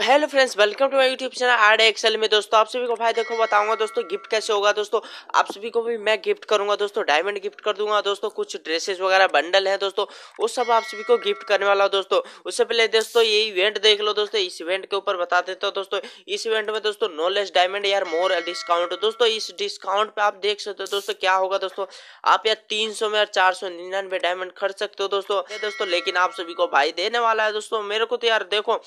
Hello friends welcome to my YouTube channel R XL में। दोस्तों, आप सभी को भाई देखो, बताऊँगा दोस्तों गिफ्ट कैसे होगा। दोस्तों, आप सभी को भी मैं गिफ्ट करूँगा। दोस्तों डायमंड गिफ्ट कर दूँगा। दोस्तों, कुछ ड्रेसेस वगैरह बंडल है। दोस्तों, वो सब आप सभी को गिफ्ट करने वाला दोस्तों, उससे पहले दोस्तों, ये इवेंट देख लो। दोस्तों, इस इवेंट के ऊपर बता देता हूँ। दोस्तों, इस इवेंट में दोस्तों नो लेस डायमंड यार मोर डिस्काउंट दोस्तों, इस डिस्काउंट पे आप देख सकते हो दोस्तों, क्या होगा दोस्तों। आप यार तीन सौ में यार चार सौ निन्यानवे डायमंड खर्च सकते हो दोस्तों। दोस्तों, लेकिन आप सभी को भाई देने वाला है दोस्तों। मेरे को तो यार देखो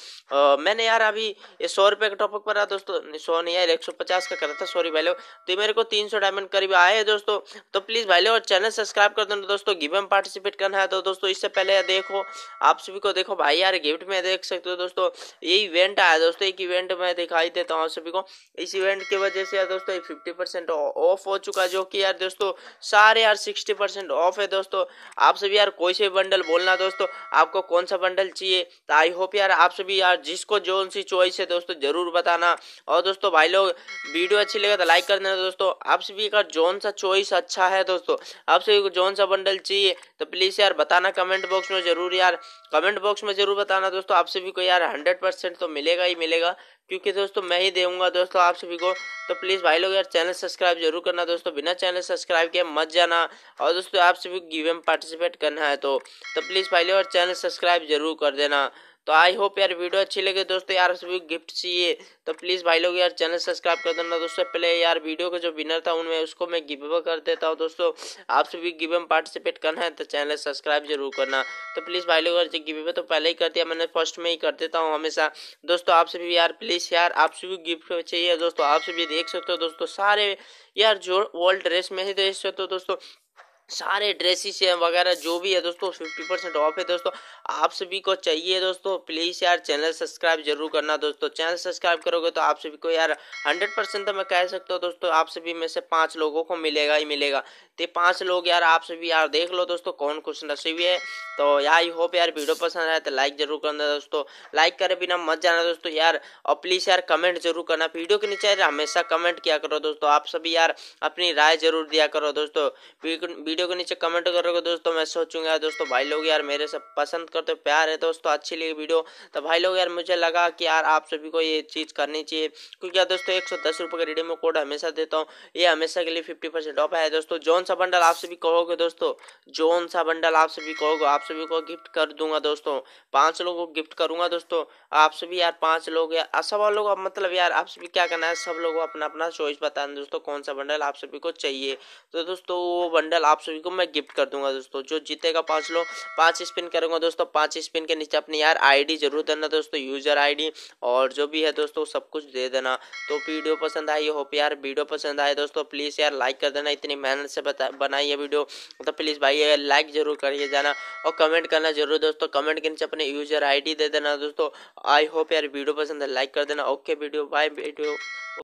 मैंने यार अभी ये सौ रुपए का टॉपअप करा दोस्तों। सौ नहीं यार एक सौ पचास का करा था सॉरी भाई लोग तो मेरे को तीन सौ डायमंड करीब आए हैं दोस्तों। तो प्लीज़ भाई लोग चैनल सब्सक्राइब कर देना दोस्तों। गिव में पार्टिसिपेट करना है तो दोस्तों, इससे पहले देखो, आप सभी को देखो भाई यार गिफ्ट में देख सकते हो दोस्तों। ये इवेंट आया दोस्तों, एक इवेंट में दिखाई देता हूँ सभी को। इस इवेंट की वजह से यार दोस्तों फिफ्टी परसेंट ऑफ़ हो चुका जो कि यार दोस्तों, सारे यार सिक्सटी परसेंट ऑफ़ है दोस्तों। आप सभी यार कोई से बंडल बोलना दोस्तों, आपको कौन सा बंडल चाहिए? तो आई होप यार आप सभी यार जिसको जो सी चॉइस है दोस्तों? ज़रूर बताना। और दोस्तों भाई लोग वीडियो अच्छी लगे तो लाइक कर देना दोस्तों। आप सभी का जोन सा चॉइस अच्छा है दोस्तों। आप सभी को जोन सा बंडल चाहिए तो प्लीज़ यार बताना कमेंट बॉक्स में ज़रूर यार। कमेंट बॉक्स में ज़रूर बताना दोस्तों। आप सभी को यार हंड्रेड परसेंट तो मिलेगा ही मिलेगा। क्योंकि दोस्तों मैं ही दूँगा दोस्तों आप सभी को। तो प्लीज़ भाई लोग यार चैनल सब्सक्राइब ज़रूर करना दोस्तों। बिना चैनल सब्सक्राइब किए मत जाना। और दोस्तों आप सभी गिव में पार्टिसिपेट करना है तो, तो प्लीज़ भाई लोग यार चैनल सब्सक्राइब ज़रूर कर देना। तो आई होप यार वीडियो अच्छी लगे दोस्तों, यार सभी गिफ्ट चाहिए। तो प्लीज़ भाई लोग यार चैनल सब्सक्राइब कर देना दोस्तों। पहले यार वीडियो का जो विनर था, उनमें उसको मैं गिव कर देता हूँ दोस्तों। आप सभी गिव में पार्टिसिपेट करना है तो चैनल सब्सक्राइब ज़रूर करना। तो प्लीज़ भाई लोग यार गिव तो पहले ही कर दिया, मैंने फ़र्स्ट में ही कर देता हूँ हमेशा। दोस्तों आप सभी यार प्लीज़ यार, आप सभी गिफ्ट चाहिए दोस्तों। आप सभी देख सकते हो दोस्तों, सारे यार जो वर्ल्ड ड्रेस में ही देख सकते हो दोस्तों। सारे ड्रेसेस वगैरह जो भी है दोस्तों फिफ्टी परसेंट ऑफ़ है दोस्तों। आप सभी को चाहिए दोस्तों प्लीज़ यार चैनल सब्सक्राइब ज़रूर करना दोस्तों। चैनल सब्सक्राइब करोगे तो आप सभी को यार हंड्रेड परसेंट तो मैं कह सकता हूँ दोस्तों, आप सभी में से पाँच लोगों को मिलेगा ही मिलेगा। तो पाँच लोग यार आप सभी यार देख लो दोस्तों कौन कुछ नसीबी है। तो यार आई होप यार वीडियो पसंद आए तो लाइक ज़रूर करना दोस्तों। लाइक करे बिना मत जाना दोस्तों यार। और प्लीज़ यार कमेंट ज़रूर करना। वीडियो के नीचे हमेशा कमेंट किया करो दोस्तों। आप सभी यार अपनी राय ज़रूर दिया करो दोस्तों। वीडियो के नीचे कमेंट करोगे दोस्तों, मैं सोचूँगा यार भाई लोग यार मेरे से पसंद करते प्यार है दोस्तों, अच्छी लगी वीडियो। तो भाई लोग यार, मुझे लगा कि यार आप सभी को ये चीज़ करनी चाहिए, क्योंकि यार दोस्तों, एक सौ का रिडीम कोड हमेशा देता हूँ। ये हमेशा के लिए फिफ्टी परसेंट ऑफ़ है। दोस्तों, जॉन सा बंडल आप सभी कहोगे दोस्तों, जोन सा बंडल आप सभी कहोगे, आप सभी को गिफ्ट कर दूँगा दोस्तों। पाँच लोगों को गिफ्ट करूँगा दोस्तों। आप सभी यार पाँच लोग यार सब लोग मतलब यार, आप सभी क्या करना है, सब लोग अपना अपना चॉइस बताना दोस्तों, कौन सा बंडल आप सभी को चाहिए। तो दोस्तों, वो बंडल आप सभी को मैं गिफ्ट कर दूँगा दोस्तों। जो जीतेगा पाँच लोग पाँच स्पिन करूँगा दोस्तों। पाँच स्पिन के नीचे अपनी यार आईडी ज़रूर देना दोस्तों यूज़र आईडी और जो भी है दोस्तों, सब कुछ दे देना। तो वीडियो पसंद आई होप यार वीडियो पसंद आए दोस्तों। प्लीज़ यार लाइक कर देना, इतनी मेहनत से बनाई है वीडियो। तो प्लीज़ भाई लाइक ज़रूर करिए जाना और कमेंट करना ज़रूर दोस्तों। कमेंट के नीचे अपने यूज़र आईडी दे देना दोस्तों। आई होप यार वीडियो पसंद है लाइक कर देना। Okay video bye video